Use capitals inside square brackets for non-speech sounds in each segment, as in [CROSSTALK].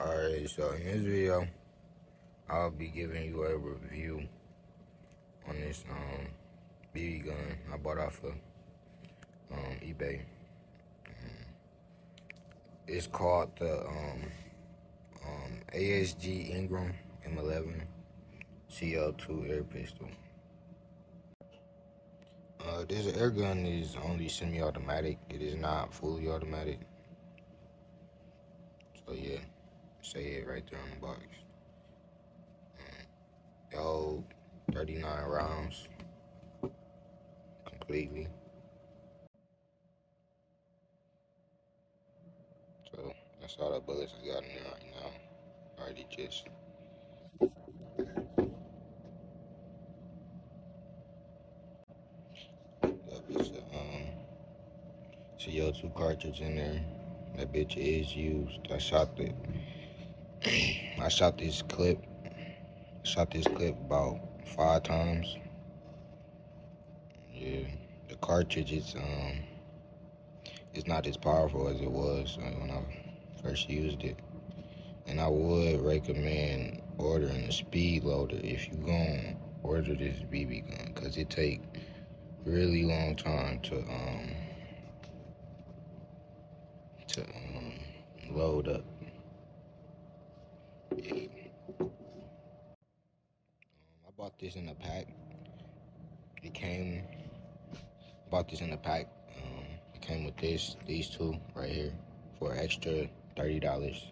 Alright, so in this video, I'll be giving you a review on this um, BB gun I bought off of um, eBay. Um, it's called the um, um, ASG Ingram M11 CL2 air pistol. Uh, this air gun is only semi-automatic. It is not fully automatic. So yeah, say it right there on the box. Um, 39 rounds completely. So that's all the bullets I got in there right now. Already just um CO2 cartridge in there. That bitch is used. I shot the I shot this clip. Shot this clip about five times. Yeah, the cartridge is um it's not as powerful as it was uh, when I first used it. And I would recommend ordering a speed loader if you gonna order this BB gun, cause it take really long time to um to um load up. Yeah. Um, I bought this in a pack. It came bought this in a pack. Um, it came with this, these two right here for extra thirty dollars.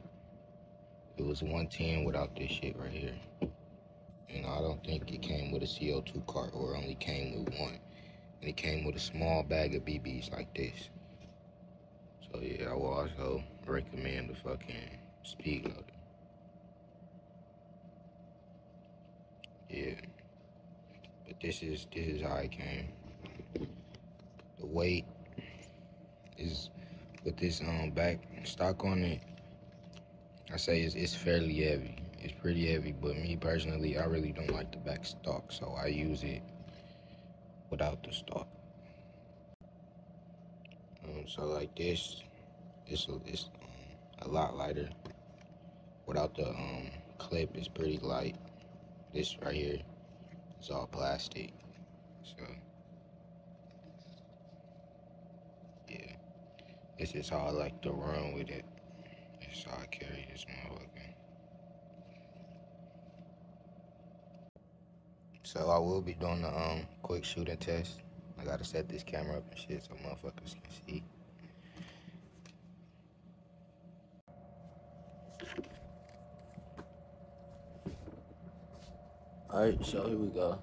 It was 110 without this shit right here. And I don't think it came with a CO2 cart or only came with one. And it came with a small bag of BBs like this. So yeah, I will also recommend the fucking speed loader. Yeah. This is this is how I came. The weight is with this um back stock on it I say it's, it's fairly heavy. It's pretty heavy, but me personally, I really don't like the back stock, so I use it without the stock. Um, so like this, it's a, it's um, a lot lighter. Without the um, clip, it's pretty light. This right here is all plastic, so yeah, this is how I like to run with it. This is how I carry this motherfucker. So I will be doing the um quick shooting test. I gotta set this camera up and shit so motherfuckers can see. Alright, so here we go.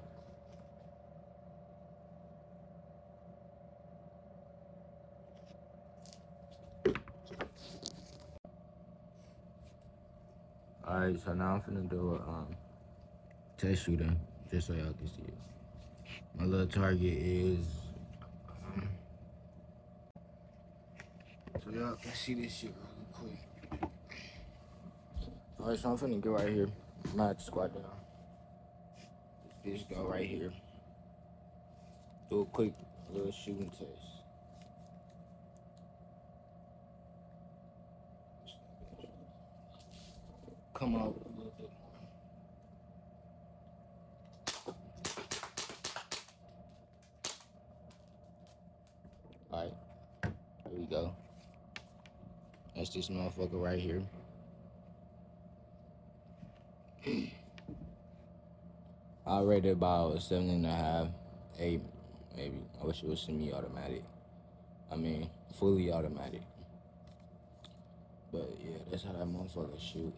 Alright, so now I'm finna do a um, test shooting, just so y'all can see it. My little target is, um, so y'all can see this shit really quick. Alright, so I'm finna get right here. I'm gonna squat down. This go right here. Do a quick little shooting test. come out a little bit more. Alright, here we go. That's this motherfucker right here. [CLEARS THROAT] I rated about a seven and a half, eight, maybe. I wish it was semi-automatic. I mean, fully automatic. But yeah, that's how that motherfucker shoot.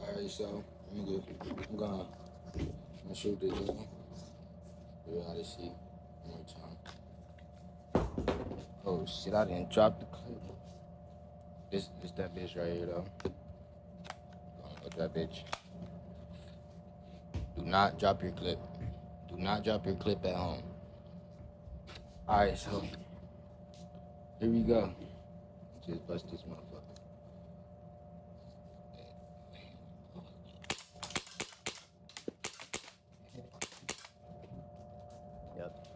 Alright, so I'm gonna, I'm gonna, I'm gonna shoot this. You how to see one more time. Oh shit, I didn't drop the clip. This, this that bitch right here though. Look that bitch. Do not drop your clip. Do not drop your clip at home. Alright, so here we go. Just bust this motherfucker. Yep.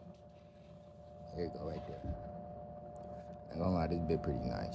There you go, right there. Oh, Gonna lie, this bit pretty nice.